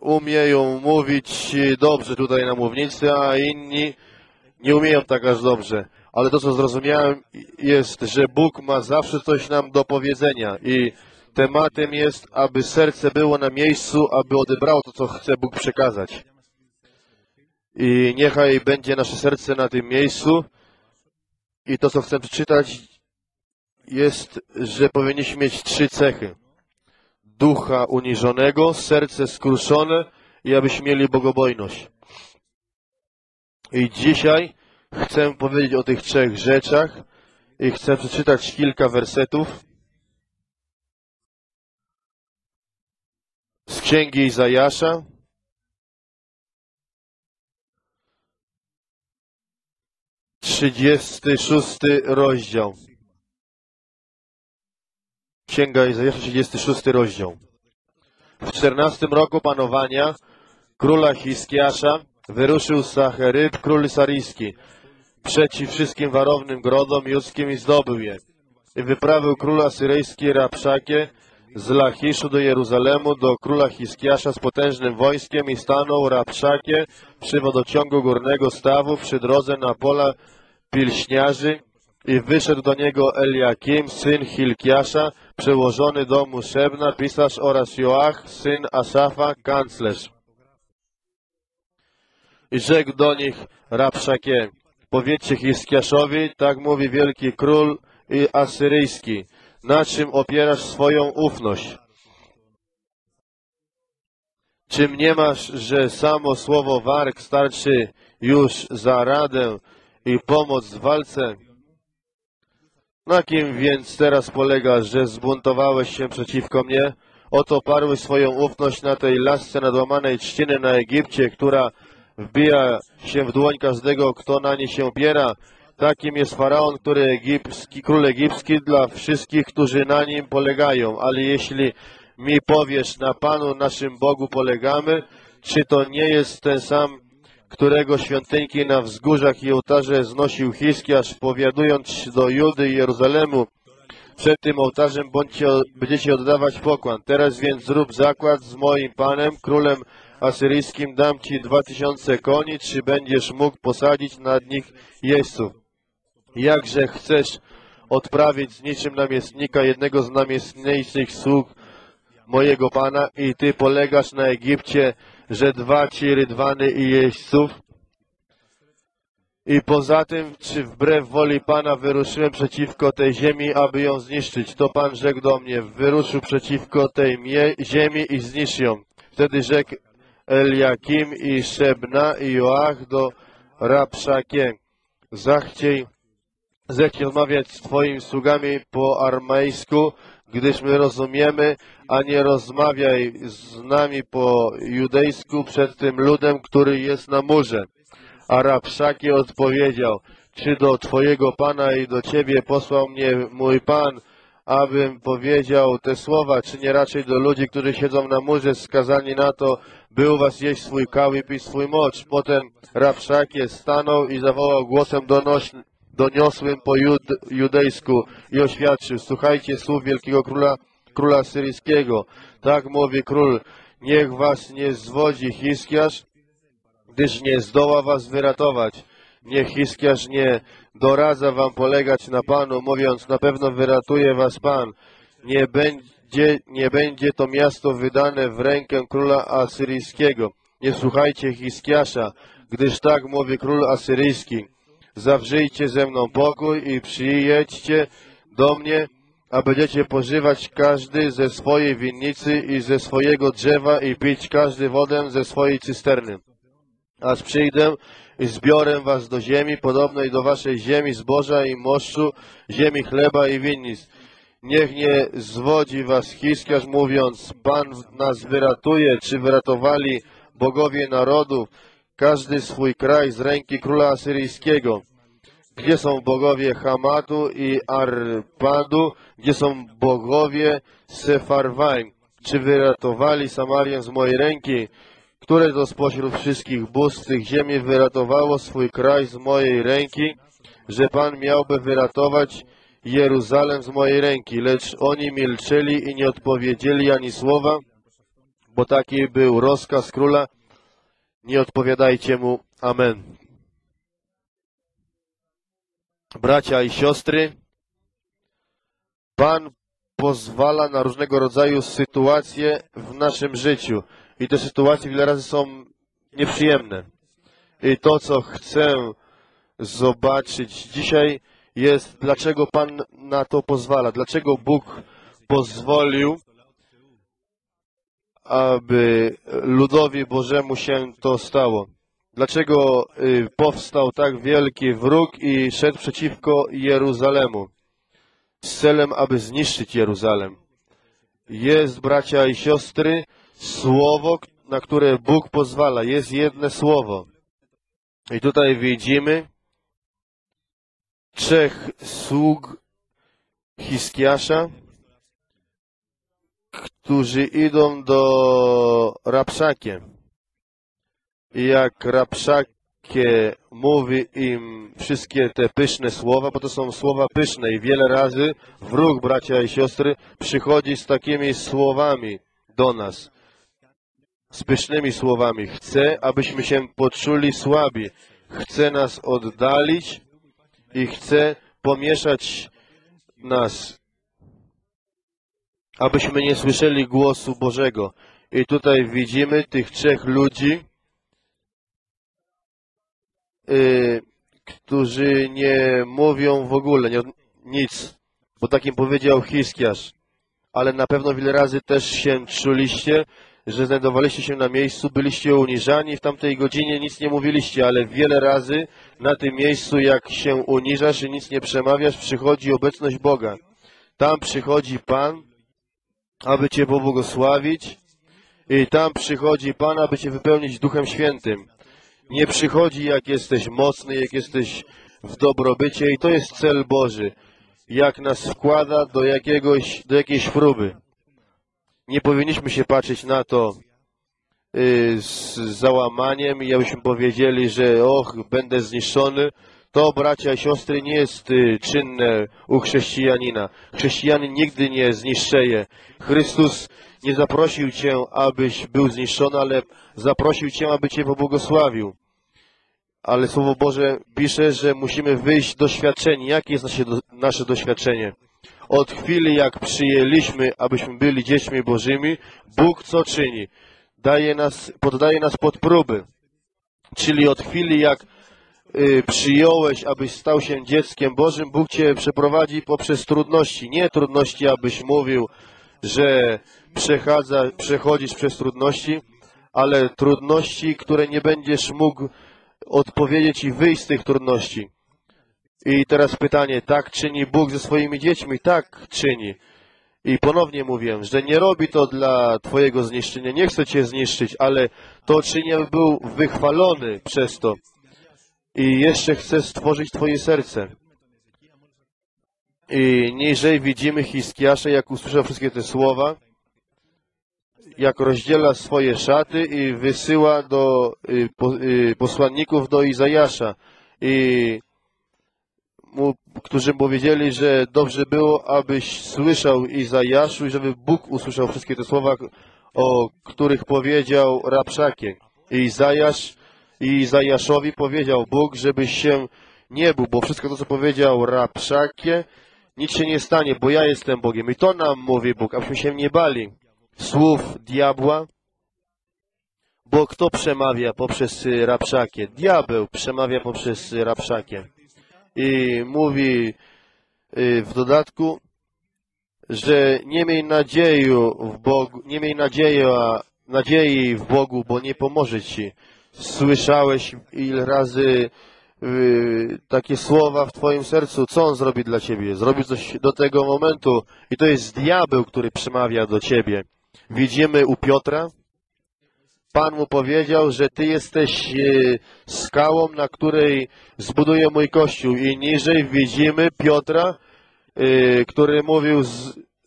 umieją mówić dobrze tutaj na mównicy, a inni nie umieją tak aż dobrze. Ale to, co zrozumiałem, jest, że Bóg ma zawsze coś nam do powiedzenia i tematem jest, aby serce było na miejscu, aby odebrało to, co chce Bóg przekazać. I niechaj będzie nasze serce na tym miejscu. I to, co chcę przeczytać, jest, że powinniśmy mieć trzy cechy. Ducha uniżonego, serce skruszone i abyśmy mieli bogobojność. I dzisiaj chcę powiedzieć o tych trzech rzeczach i chcę przeczytać kilka wersetów z Księgi Izajasza. Trzydziesty szósty rozdział. Księga Izajasza, 36 rozdział. W czternastym roku panowania króla Hiskiasza wyruszył Sacheryb, król Saryjski, przeciw wszystkim warownym grodom judzkim i zdobył je. I wyprawił króla syryjski Rapszakie z Lachiszu do Jeruzalemu do króla Hiskiasza z potężnym wojskiem i stanął Rapszakie przy wodociągu górnego stawu przy drodze na pola pilśniarzy i wyszedł do niego Eliakim, syn Hilkiasza, przełożony domu Szebna, pisarz oraz Joach, syn Asafa, kanclerz. I rzekł do nich Rapszakie, powiedzcie Hiskiaszowi, tak mówi wielki król i asyryjski, na czym opierasz swoją ufność? Czym nie masz, że samo słowo warg starczy już za radę i pomoc w walce? Na kim więc teraz polega, że zbuntowałeś się przeciwko mnie? Oto parłeś swoją ufność na tej lasce nadłamanej trzciny na Egipcie, która wbija się w dłoń każdego, kto na nie się opiera. Takim jest faraon, który egipski, król egipski dla wszystkich, którzy na nim polegają. Ale jeśli mi powiesz, na Panu naszym Bogu polegamy, czy to nie jest ten sam, którego świątynki na wzgórzach i ołtarze znosił Hiskiasz, powiadując do Judy i Jeruzalemu, przed tym ołtarzem bądźcie, będziecie oddawać pokłon. Teraz więc zrób zakład z moim panem, królem asyryjskim, dam ci dwa tysiące koni, czy będziesz mógł posadzić nad nich jeźdźców. Jakże chcesz odprawić z niczym namiestnika, jednego z namiestniejszych sług mojego pana i ty polegasz na Egipcie, że dwa ci rydwany i jeźdźców? I poza tym, czy wbrew woli Pana wyruszyłem przeciwko tej ziemi, aby ją zniszczyć? To Pan rzekł do mnie, wyruszył przeciwko tej ziemi i zniszcz ją. Wtedy rzekł Eliakim i Szebna i Joach do Rapszakie, zachciej, zechciej rozmawiać z Twoimi sługami po armejsku, gdyż my rozumiemy, a nie rozmawiaj z nami po judejsku przed tym ludem, który jest na murze. A Rapszaki odpowiedział, czy do Twojego Pana i do Ciebie posłał mnie mój Pan, abym powiedział te słowa, czy nie raczej do ludzi, którzy siedzą na murze, skazani na to, by u was jeść swój kałip i swój mocz. Potem Rapszakie stanął i zawołał głosem donośnym, doniosłym po jud, judejsku i oświadczył, słuchajcie słów wielkiego króla, króla syryjskiego. Tak mówi król, niech was nie zwodzi Hiskiasz, gdyż nie zdoła was wyratować. Niech Hiskiasz nie doradza wam polegać na Panu, mówiąc, na pewno wyratuje was Pan. Nie będzie, nie będzie to miasto wydane w rękę króla asyryjskiego. Nie słuchajcie Hiskiasza, gdyż tak mówi król asyryjski. Zawrzyjcie ze mną pokój i przyjedźcie do mnie, a będziecie pożywać każdy ze swojej winnicy i ze swojego drzewa i pić każdy wodę ze swojej cysterny. Aż przyjdę i zbiorę was do ziemi, podobnej do waszej ziemi zboża i moszczu, ziemi chleba i winnic. Niech nie zwodzi was Hiskiarz, mówiąc, Pan nas wyratuje, czy wyratowali bogowie narodów, każdy swój kraj z ręki króla asyryjskiego. Gdzie są bogowie Hamatu i Arpadu? Gdzie są bogowie Sefarwaim? Czy wyratowali Samarię z mojej ręki? Które to spośród wszystkich bóstw tych ziemi wyratowało swój kraj z mojej ręki, że Pan miałby wyratować Jeruzalem z mojej ręki? Lecz oni milczeli i nie odpowiedzieli ani słowa, bo taki był rozkaz króla. Nie odpowiadajcie mu. Amen. Bracia i siostry, Pan pozwala na różnego rodzaju sytuacje w naszym życiu. I te sytuacje wiele razy są nieprzyjemne. I to, co chcę zobaczyć dzisiaj, jest, dlaczego Pan na to pozwala. Dlaczego Bóg pozwolił, aby ludowi Bożemu się to stało. Dlaczego y, powstał tak wielki wróg i szedł przeciwko Jeruzalemu z celem, aby zniszczyć Jeruzalem. Jest, bracia i siostry, słowo, na które Bóg pozwala. Jest jedno słowo. I tutaj widzimy trzech sług Hiskiasza, którzy idą do Rapszakie. I jak Rapszakie mówi im wszystkie te pyszne słowa, bo to są słowa pyszne i wiele razy wróg, bracia i siostry, przychodzi z takimi słowami do nas. Z pysznymi słowami. Chce, abyśmy się poczuli słabi. Chce nas oddalić i chce pomieszać nas, abyśmy nie słyszeli głosu Bożego. I tutaj widzimy tych trzech ludzi, y, którzy nie mówią w ogóle nie, nic, bo takim powiedział Hiskiarz. Ale na pewno wiele razy też się czuliście, że znajdowaliście się na miejscu, byliście uniżani, w tamtej godzinie nic nie mówiliście, ale wiele razy na tym miejscu, jak się uniżasz i nic nie przemawiasz, przychodzi obecność Boga. Tam przychodzi Pan, aby Cię pobłogosławić i tam przychodzi Pan, aby Cię wypełnić Duchem Świętym. Nie przychodzi, jak jesteś mocny, jak jesteś w dobrobycie i to jest cel Boży. Jak nas wkłada do jakiegoś, do jakiejś próby. Nie powinniśmy się patrzeć na to y, z załamaniem i abyśmy powiedzieli, że och, będę zniszczony. To, bracia i siostry, nie jest y, czynne u chrześcijanina. Chrześcijanin nigdy nie zniszczeje. Chrystus nie zaprosił Cię, abyś był zniszczony, ale zaprosił Cię, aby Cię pobłogosławił. Ale Słowo Boże pisze, że musimy wyjść doświadczeni. Jakie jest nasze, nasze doświadczenie? Od chwili, jak przyjęliśmy, abyśmy byli dziećmi Bożymi, Bóg co czyni? Daje nas, poddaje nas pod próby. Czyli od chwili, jak przyjąłeś, abyś stał się dzieckiem Bożym, Bóg Cię przeprowadzi poprzez trudności. Nie trudności, abyś mówił, że przechodzisz przez trudności, ale trudności, które nie będziesz mógł odpowiedzieć i wyjść z tych trudności. I teraz pytanie, tak czyni Bóg ze swoimi dziećmi? Tak czyni. I ponownie mówię, że nie robi to dla Twojego zniszczenia, nie chce Cię zniszczyć, ale to czyni, aby był wychwalony przez to. I jeszcze chce stworzyć Twoje serce. I niżej widzimy Hiskiasza, jak usłyszał wszystkie te słowa, jak rozdziela swoje szaty i wysyła do y, y, posłanników do Izajasza. I mu, którzy mu powiedzieli, że dobrze było, abyś słyszał Izajaszu i żeby Bóg usłyszał wszystkie te słowa, o których powiedział Rapszakie. I Izajasz i Izajaszowi powiedział Bóg, żebyś się nie był, bo wszystko to, co powiedział Rapszakie, nic się nie stanie, bo ja jestem Bogiem. I to nam mówi Bóg, abyśmy się nie bali słów diabła, bo kto przemawia poprzez Rapszakie? Diabeł przemawia poprzez Rapszakie i mówi y, w dodatku, że nie miej nadziei w Bogu, nie miej nadziei, nadziei w Bogu, bo nie pomoże ci. Słyszałeś ile razy y, takie słowa w twoim sercu, co on zrobi dla ciebie? Zrobi coś do tego momentu i to jest diabeł, który przemawia do ciebie. Widzimy u Piotra, Pan mu powiedział, że ty jesteś e, skałą, na której zbuduję mój kościół. I niżej widzimy Piotra, e, który mówił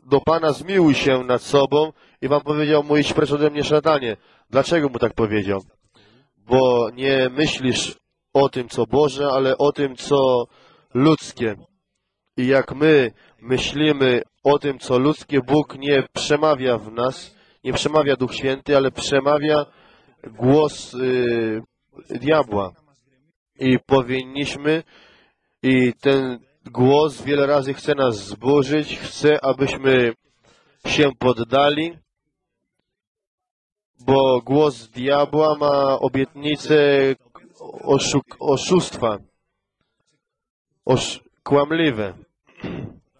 do Pana, zmiłuj się nad sobą i Pan powiedział mu, idź precz ode mnie szatanie. Dlaczego mu tak powiedział? Bo nie myślisz o tym, co Boże, ale o tym, co ludzkie. I jak my myślimy o tym, co ludzkie, Bóg nie przemawia w nas, nie przemawia Duch Święty, ale przemawia głos y, diabła. I powinniśmy, i ten głos wiele razy chce nas zburzyć, chce, abyśmy się poddali, bo głos diabła ma obietnicę oszustwa, osz- kłamliwe.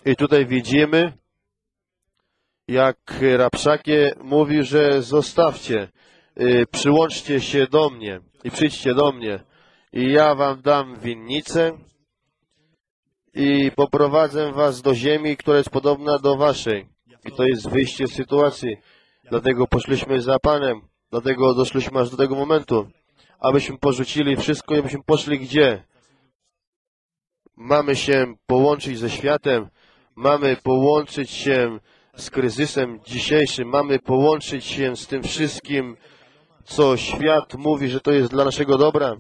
I tutaj widzimy, jak Rapszakie mówi, że zostawcie, y, przyłączcie się do mnie i przyjdźcie do mnie i ja wam dam winnicę i poprowadzę was do ziemi, która jest podobna do waszej. I to jest wyjście z sytuacji. Dlatego poszliśmy za Panem. Dlatego doszliśmy aż do tego momentu, abyśmy porzucili wszystko i abyśmy poszli gdzie? Mamy się połączyć ze światem, mamy połączyć się z kryzysem dzisiejszym, mamy połączyć się z tym wszystkim, co świat mówi, że to jest dla naszego dobra.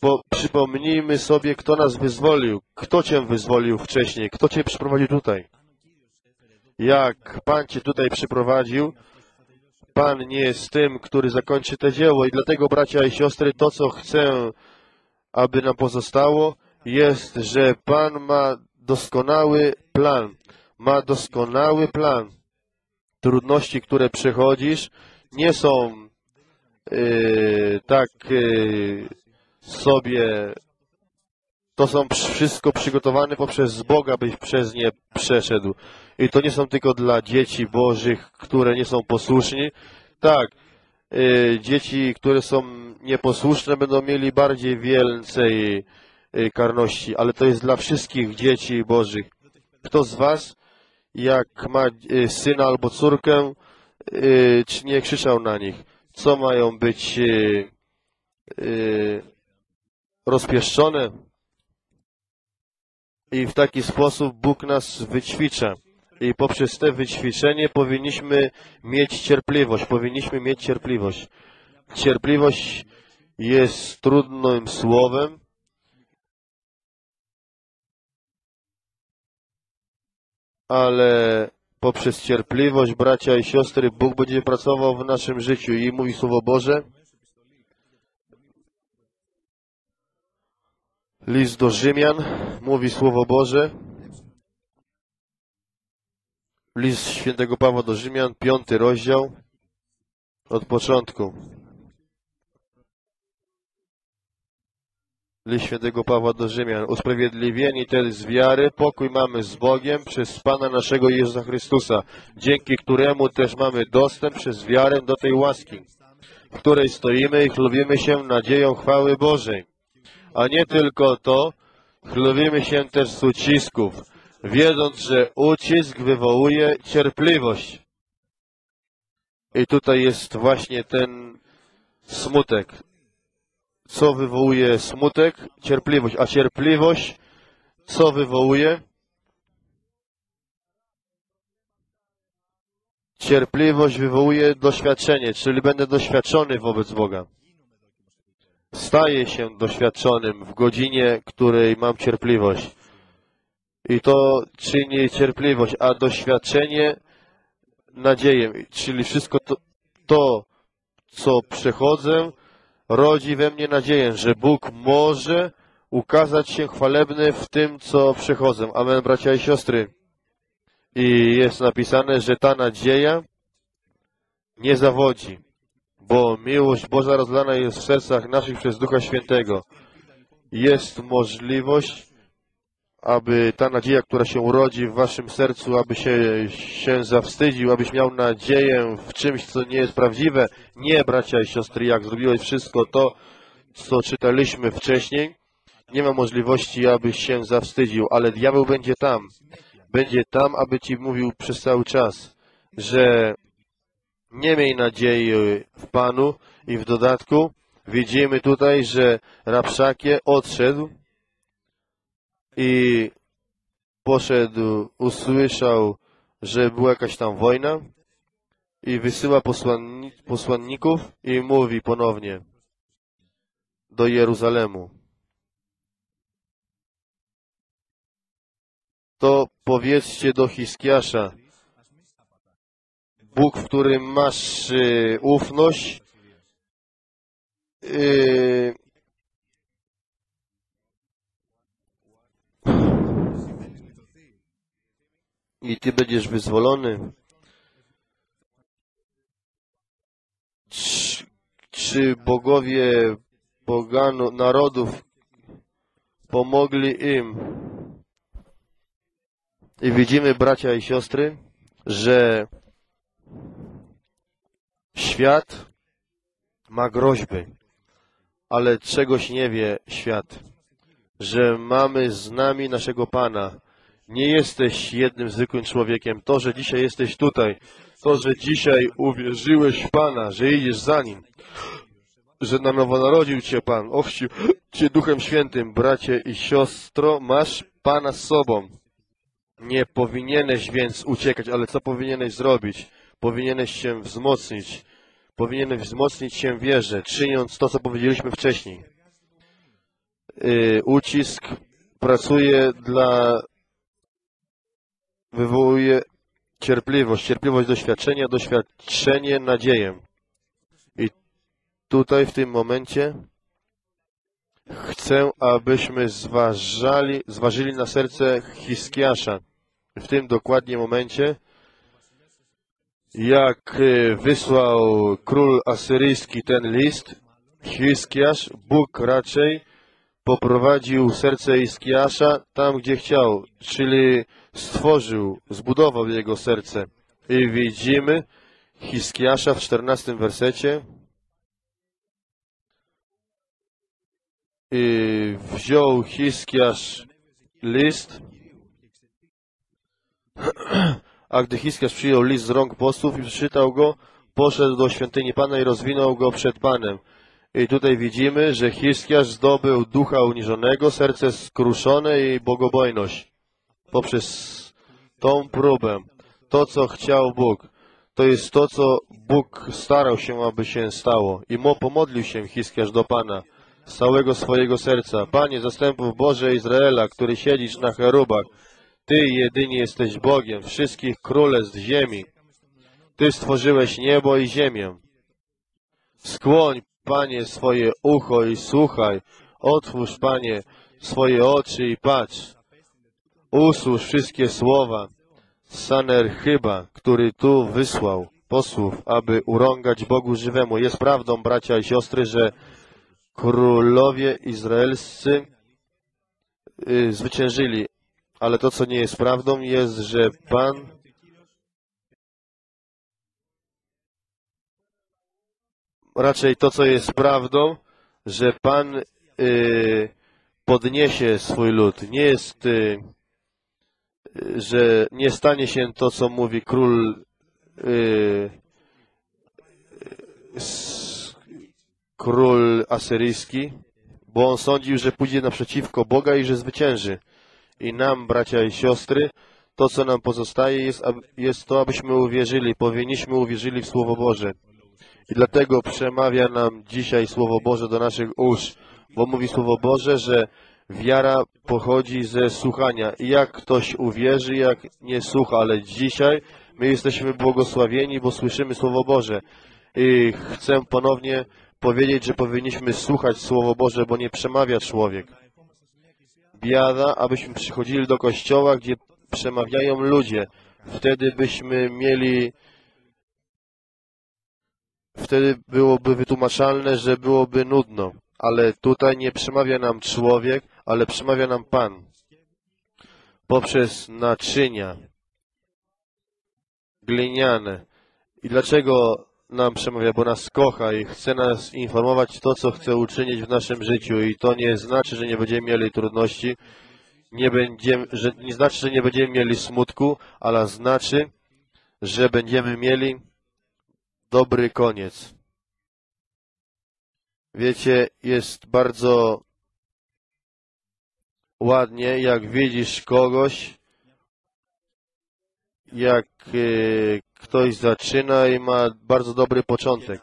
Po, przypomnijmy sobie, kto nas wyzwolił, kto Cię wyzwolił wcześniej, kto Cię przyprowadził tutaj. Jak Pan Cię tutaj przyprowadził, Pan nie jest tym, który zakończy to dzieło i dlatego, bracia i siostry, to, co chcę, aby nam pozostało, jest, że Pan ma doskonały plan. Ma doskonały plan. Trudności, które przechodzisz, nie są yy, tak yy, sobie, to są wszystko przygotowane poprzez Boga, byś przez nie przeszedł. I to nie są tylko dla dzieci Bożych, które nie są posłuszni. Tak, yy, dzieci, które są nieposłuszne, będą mieli bardziej więcej yy, karności, ale to jest dla wszystkich dzieci Bożych. Kto z Was, jak ma yy, syna albo córkę, yy, czy nie krzyczał na nich? Co mają być yy, yy, rozpieszczone? I w taki sposób Bóg nas wyćwicza. I poprzez te wyćwiczenie powinniśmy mieć cierpliwość. Powinniśmy mieć cierpliwość. Cierpliwość jest trudnym słowem, ale poprzez cierpliwość, bracia i siostry, Bóg będzie pracował w naszym życiu. I mówi Słowo Boże, list do Rzymian, mówi Słowo Boże, list świętego Pawła do Rzymian, piąty rozdział, od początku. List świętego Pawła do Rzymian. Usprawiedliwieni tedy z wiary, pokój mamy z Bogiem przez Pana naszego Jezusa Chrystusa, dzięki któremu też mamy dostęp przez wiarę do tej łaski, w której stoimy i chlubimy się nadzieją chwały Bożej. A nie tylko to, chlubimy się też z ucisków, wiedząc, że ucisk wywołuje cierpliwość. I tutaj jest właśnie ten smutek. Co wywołuje smutek? Cierpliwość. A cierpliwość co wywołuje? Cierpliwość wywołuje doświadczenie, czyli będę doświadczony wobec Boga. Staję się doświadczonym w godzinie, której mam cierpliwość. I to czyni cierpliwość, a doświadczenie nadzieję, czyli wszystko to, to, co przechodzę, rodzi we mnie nadzieję, że Bóg może ukazać się chwalebny w tym, co przechodzę. Amen, bracia i siostry. I jest napisane, że ta nadzieja nie zawodzi, bo miłość Boża rozlana jest w sercach naszych przez Ducha Świętego. Jest możliwość, aby ta nadzieja, która się urodzi w waszym sercu, aby się, się zawstydził, abyś miał nadzieję w czymś, co nie jest prawdziwe. Nie, bracia i siostry, jak zrobiłeś wszystko to, co czytaliśmy wcześniej, nie ma możliwości, abyś się zawstydził, ale diabeł będzie tam. Będzie tam, aby ci mówił przez cały czas, że nie miej nadziei w Panu i w dodatku widzimy tutaj, że Rapszakie odszedł i poszedł, usłyszał, że była jakaś tam wojna i wysyła posłanni, posłanników i mówi ponownie do Jeruzalemu. To powiedzcie do Hiskiasza, Bóg, w którym masz y, ufność. Y, I ty będziesz wyzwolony. Czy, czy bogowie poganu, narodów pomogli im? I widzimy, bracia i siostry, że świat ma groźby, ale czegoś nie wie świat, że mamy z nami naszego Pana. Nie jesteś jednym zwykłym człowiekiem. To, że dzisiaj jesteś tutaj, to, że dzisiaj uwierzyłeś w Pana, że idziesz za Nim, że na nowo narodził Cię Pan, ochrzcił Cię Duchem Świętym, bracie i siostro, masz Pana z sobą. Nie powinieneś więc uciekać, ale co powinieneś zrobić? Powinieneś się wzmocnić. Powinieneś wzmocnić się w wierze, czyniąc to, co powiedzieliśmy wcześniej. Yy, ucisk pracuje dla... wywołuje cierpliwość, cierpliwość doświadczenia, doświadczenie nadzieję. I tutaj w tym momencie chcę, abyśmy zważali, zważyli na serce Hiskiasza. W tym dokładnie momencie, jak y, wysłał król asyryjski ten list, Hiskiasz, Bóg raczej poprowadził serce Hiskiasza tam, gdzie chciał, czyli stworzył, zbudował jego serce. I widzimy Hiskiasza w czternastym wersecie. I wziął Hiskiasz list, a gdy Hiskiasz przyjął list z rąk posłów i przeczytał go, poszedł do świątyni Pana i rozwinął go przed Panem. I tutaj widzimy, że Hiskiasz zdobył ducha uniżonego, serce skruszone i bogobojność poprzez tą próbę. To, co chciał Bóg, to jest to, co Bóg starał się, aby się stało. I mo pomodlił się Hiskiasz do Pana z całego swojego serca. Panie zastępów Boże Izraela, który siedzisz na cherubach, Ty jedynie jesteś Bogiem wszystkich królestw ziemi. Ty stworzyłeś niebo i ziemię. Skłoń, Panie, swoje ucho i słuchaj. Otwórz, Panie, swoje oczy i patrz. Usłysz wszystkie słowa Saner chyba, który tu wysłał posłów, aby urągać Bogu żywemu. Jest prawdą, bracia i siostry, że królowie izraelscy y, zwyciężyli, ale to, co nie jest prawdą, jest, że Pan raczej to, co jest prawdą, że Pan y, podniesie swój lud. Nie jest, y, że nie stanie się to, co mówi król y, s- król asyryjski, bo on sądził, że pójdzie naprzeciwko Boga i że zwycięży. I nam, bracia i siostry, to, co nam pozostaje, jest, jest to, abyśmy uwierzyli. Powinniśmy uwierzyli w Słowo Boże. I dlatego przemawia nam dzisiaj Słowo Boże do naszych usz, bo mówi Słowo Boże, że wiara pochodzi ze słuchania. I jak ktoś uwierzy, jak nie słucha, ale dzisiaj my jesteśmy błogosławieni, bo słyszymy Słowo Boże. I chcę ponownie powiedzieć, że powinniśmy słuchać Słowo Boże, bo nie przemawia człowiek. Biada, abyśmy przychodzili do kościoła, gdzie przemawiają ludzie. Wtedy byśmy mieli wtedy byłoby wytłumaczalne, że byłoby nudno. Ale tutaj nie przemawia nam człowiek, ale przemawia nam Pan. Poprzez naczynia gliniane. I dlaczego nam przemawia? Bo nas kocha i chce nas informować to, co chce uczynić w naszym życiu. I to nie znaczy, że nie będziemy mieli trudności, nie, będziemy, że, nie znaczy, że nie będziemy mieli smutku, ale znaczy, że będziemy mieli dobry koniec. Wiecie, jest bardzo ładnie, jak widzisz kogoś, jak e, ktoś zaczyna i ma bardzo dobry początek.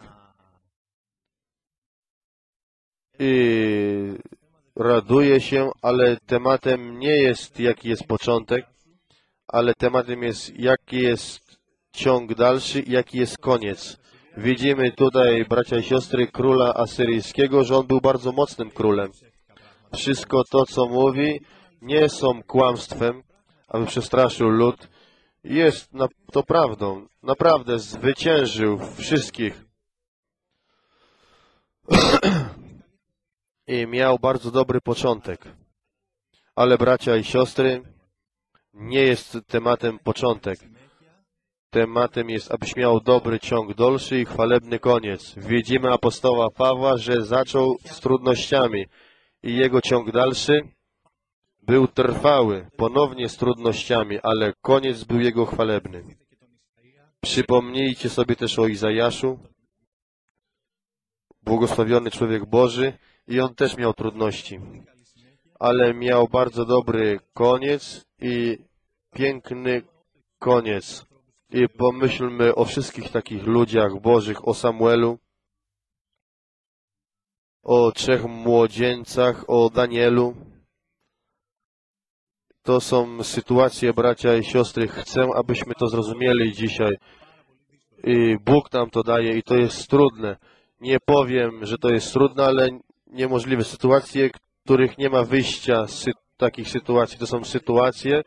I raduje się, ale tematem nie jest jaki jest początek, ale tematem jest jaki jest ciąg dalszy, jaki jest koniec. Widzimy tutaj, bracia i siostry, króla asyryjskiego, że on był bardzo mocnym królem. Wszystko to, co mówi, nie są kłamstwem, aby przestraszył lud. Jest to prawdą. Naprawdę zwyciężył wszystkich. I miał bardzo dobry początek. Ale bracia i siostry, nie jest tematem początek. Tematem jest, abyś miał dobry ciąg dalszy i chwalebny koniec. Widzimy apostoła Pawła, że zaczął z trudnościami i jego ciąg dalszy był trwały, ponownie z trudnościami, ale koniec był jego chwalebny. Przypomnijcie sobie też o Izajaszu, błogosławiony człowiek Boży, i on też miał trudności, ale miał bardzo dobry koniec i piękny koniec. I pomyślmy o wszystkich takich ludziach bożych, o Samuelu, o trzech młodzieńcach, o Danielu. To są sytuacje, bracia i siostry. Chcę, abyśmy to zrozumieli dzisiaj. I Bóg nam to daje i to jest trudne. Nie powiem, że to jest trudne, ale niemożliwe. Sytuacje, których nie ma wyjścia z takich sytuacji. To są sytuacje,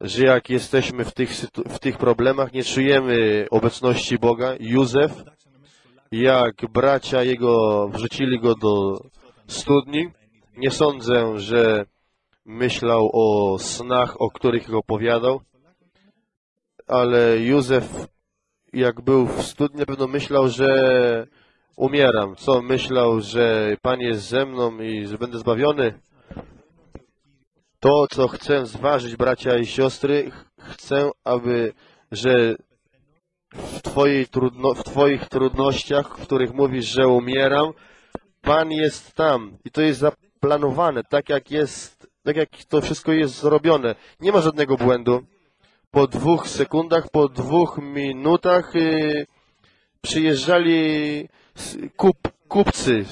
że jak jesteśmy w tych, w tych problemach, nie czujemy obecności Boga. Józef, jak bracia jego wrzucili go do studni, nie sądzę, że myślał o snach, o których opowiadał, ale Józef, jak był w studni, pewno myślał, że umieram. Co myślał, że Pan jest ze mną i że będę zbawiony? To, co chcę zważyć, bracia i siostry, chcę, aby, że w, twojej trudno, w Twoich trudnościach, w których mówisz, że umieram, Pan jest tam i to jest zaplanowane, tak jak jest, tak jak to wszystko jest zrobione. Nie ma żadnego błędu. Po dwóch sekundach, po dwóch minutach yy, przyjeżdżali kup, kupcy,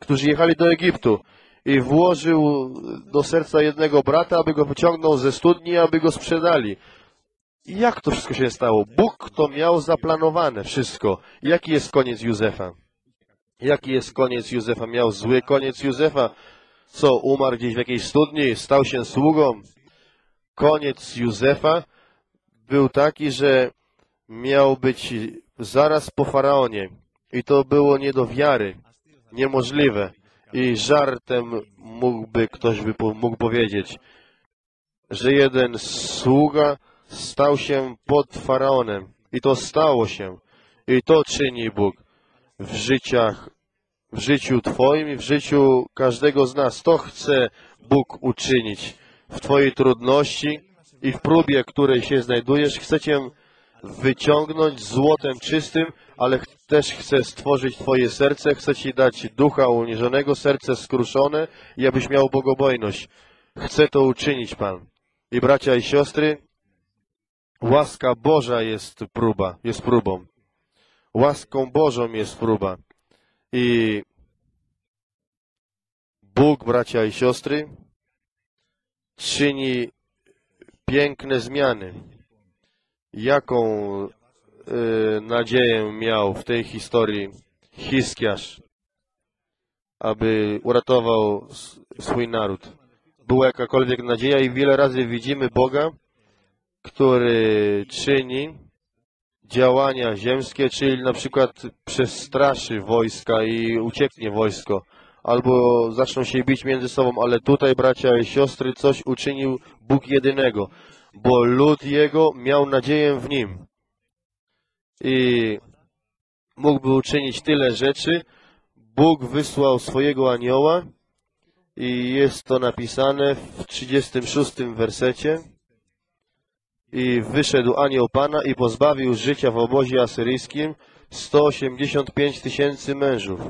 którzy jechali do Egiptu i włożył do serca jednego brata, aby go wyciągnął ze studni, aby go sprzedali. I jak to wszystko się stało? Bóg to miał zaplanowane wszystko. Jaki jest koniec Józefa? Jaki jest koniec Józefa? Miał zły koniec Józefa? Co, umarł gdzieś w jakiejś studni? Stał się sługą? Koniec Józefa był taki, że miał być zaraz po Faraonie. I to było nie do wiary, niemożliwe. I żartem mógłby ktoś by mógł powiedzieć, że jeden sługa stał się pod faraonem. I to stało się. I to czyni Bóg w życiach, w życiu Twoim i w życiu każdego z nas. To chce Bóg uczynić w Twojej trudności i w próbie, której się znajdujesz. Chcecie wyciągnąć złotem czystym, ale też chce stworzyć Twoje serce, chce Ci dać ducha uniżonego, serce skruszone i abyś miał bogobojność. Chce to uczynić Pan. I bracia i siostry, łaska Boża jest próba, jest próbą. Łaską Bożą jest próba. I Bóg, bracia i siostry, czyni piękne zmiany. Jaką Y, nadzieję miał w tej historii Hiskiarz, aby uratował swój naród. Była jakakolwiek nadzieja i wiele razy widzimy Boga, który czyni działania ziemskie, czyli na przykład przestraszy wojska i ucieknie wojsko, albo zaczną się bić między sobą, ale tutaj, bracia i siostry, coś uczynił Bóg jedynego, bo lud Jego miał nadzieję w Nim i mógłby uczynić tyle rzeczy, Bóg wysłał swojego anioła i jest to napisane w 36 wersecie. I wyszedł anioł Pana i pozbawił życia w obozie asyryjskim 185 tysięcy mężów.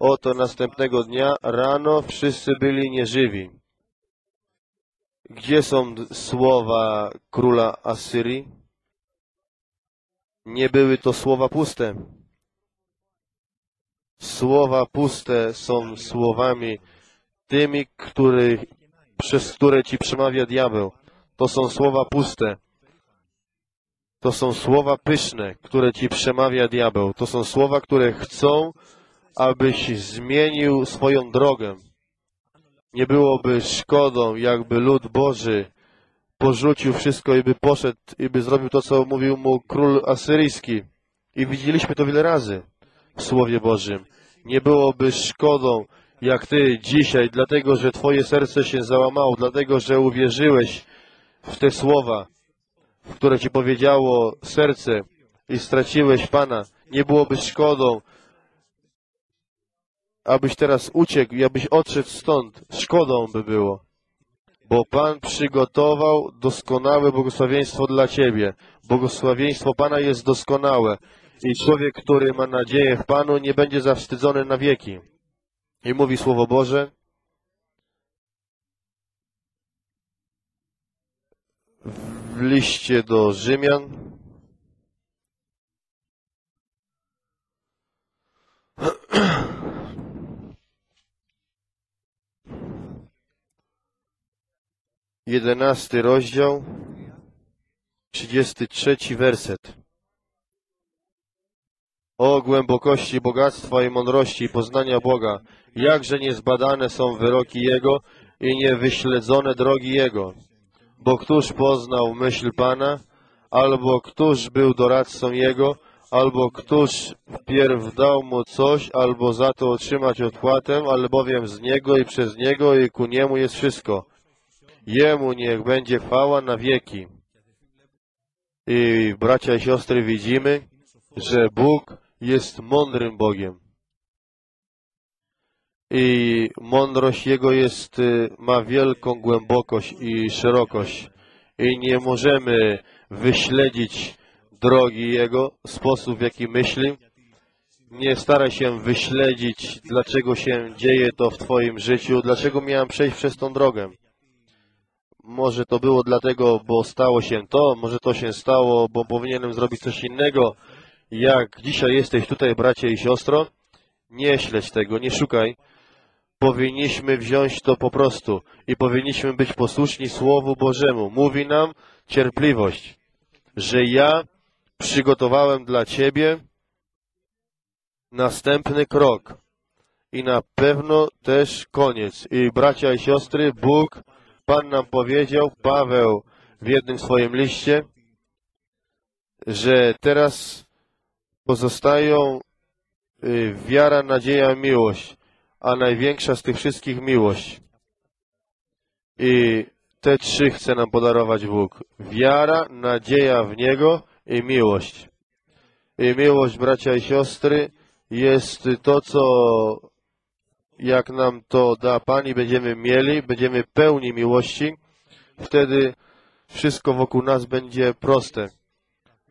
Oto następnego dnia rano wszyscy byli nieżywi. Gdzie są słowa króla Asyrii? Nie były to słowa puste. Słowa puste są słowami tymi, który, przez które ci przemawia diabeł. To są słowa puste. To są słowa pyszne, które ci przemawia diabeł. To są słowa, które chcą, abyś zmienił swoją drogę. Nie byłoby szkodą, jakby lud Boży porzucił wszystko i by poszedł i by zrobił to, co mówił mu król asyryjski. I widzieliśmy to wiele razy w Słowie Bożym. Nie byłoby szkodą, jak ty dzisiaj, dlatego że twoje serce się załamało, dlatego że uwierzyłeś w te słowa, które ci powiedziało serce i straciłeś Pana. Nie byłoby szkodą, abyś teraz uciekł i abyś odszedł stąd. Szkodą by było bo Pan przygotował doskonałe błogosławieństwo dla Ciebie. Błogosławieństwo Pana jest doskonałe i człowiek, który ma nadzieję w Panu, nie będzie zawstydzony na wieki. I mówi Słowo Boże, w liście do Rzymian, jedenasty rozdział, trzydziesty trzeci werset. O głębokości bogactwa i mądrości i poznania Boga, jakże niezbadane są wyroki Jego i niewyśledzone drogi Jego. Bo któż poznał myśl Pana, albo któż był doradcą Jego, albo któż wpierw dał Mu coś, albo za to otrzymać odpłatę, albowiem z Niego i przez Niego i ku Niemu jest wszystko. Jemu niech będzie chwała na wieki. I bracia i siostry widzimy, że Bóg jest mądrym Bogiem. I mądrość Jego jest, y, ma wielką głębokość i szerokość. I nie możemy wyśledzić drogi Jego, sposób w jaki myśli. Nie staraj się wyśledzić, dlaczego się dzieje to w Twoim życiu, dlaczego miałem przejść przez tą drogę. Może to było dlatego, bo stało się to, może to się stało, bo powinienem zrobić coś innego. Jak dzisiaj jesteś tutaj, bracie i siostro, nie śledź tego, nie szukaj. Powinniśmy wziąć to po prostu i powinniśmy być posłuszni Słowu Bożemu. Mówi nam cierpliwość, że ja przygotowałem dla Ciebie następny krok i na pewno też koniec. I bracia i siostry, Bóg Pan nam powiedział, Paweł w jednym swoim liście, że teraz pozostają y, wiara, nadzieja, miłość, a największa z tych wszystkich miłość. I te trzy chce nam podarować Bóg. Wiara, nadzieja w Niego i miłość. I miłość, bracia i siostry, jest to, co jak nam to da Pan i będziemy mieli, będziemy pełni miłości, wtedy wszystko wokół nas będzie proste.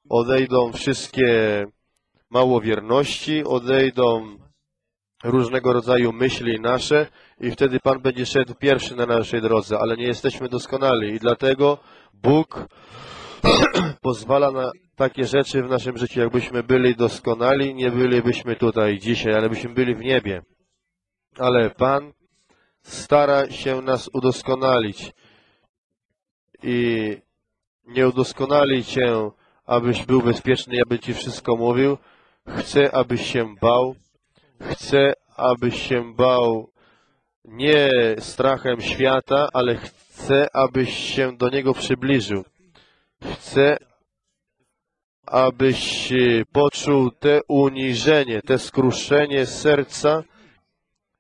Odejdą wszystkie małowierności, odejdą różnego rodzaju myśli nasze i wtedy Pan będzie szedł pierwszy na naszej drodze, ale nie jesteśmy doskonali i dlatego Bóg pozwala na takie rzeczy w naszym życiu. Jakbyśmy byli doskonali, nie bylibyśmy tutaj dzisiaj, ale byśmy byli w niebie ale Pan stara się nas udoskonalić i nie udoskonali Cię, abyś był bezpieczny, aby Ci wszystko mówił. Chcę, abyś się bał. Chcę, abyś się bał nie strachem świata, ale chcę, abyś się do Niego przybliżył. Chcę, abyś poczuł te uniżenie, te skruszenie serca,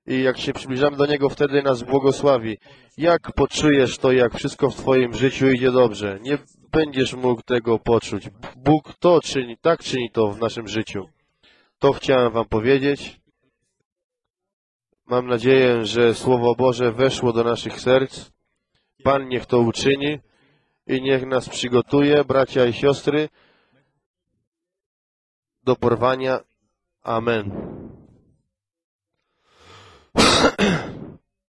i jak się przybliżamy do Niego, wtedy nas błogosławi. Jak poczujesz to, jak wszystko w Twoim życiu idzie dobrze? Nie będziesz mógł tego poczuć. Bóg to czyni, tak czyni to w naszym życiu. To chciałem Wam powiedzieć. Mam nadzieję, że Słowo Boże weszło do naszych serc. Pan niech to uczyni i niech nas przygotuje, bracia i siostry, do porwania. Amen.